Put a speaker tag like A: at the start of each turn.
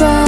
A: whisper